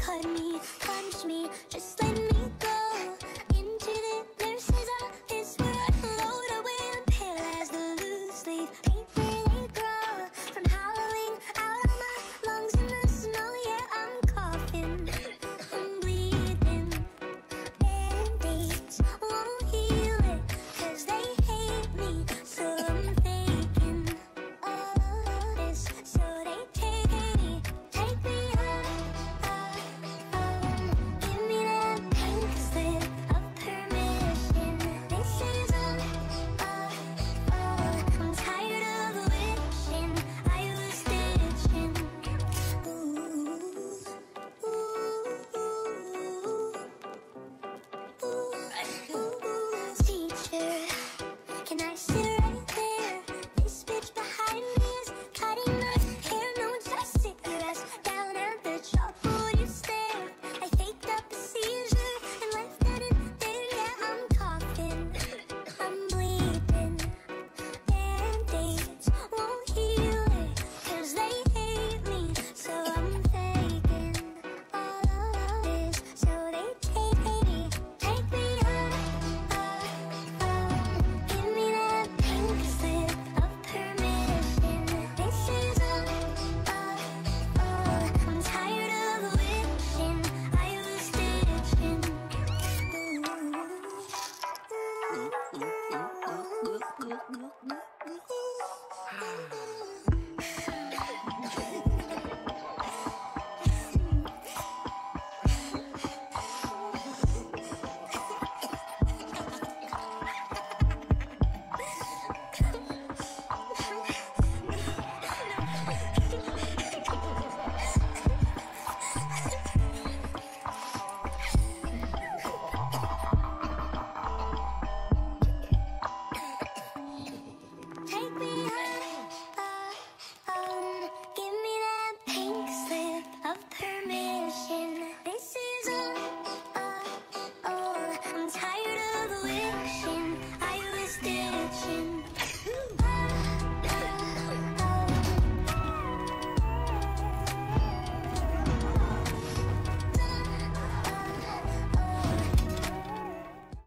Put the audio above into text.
cut me. 心。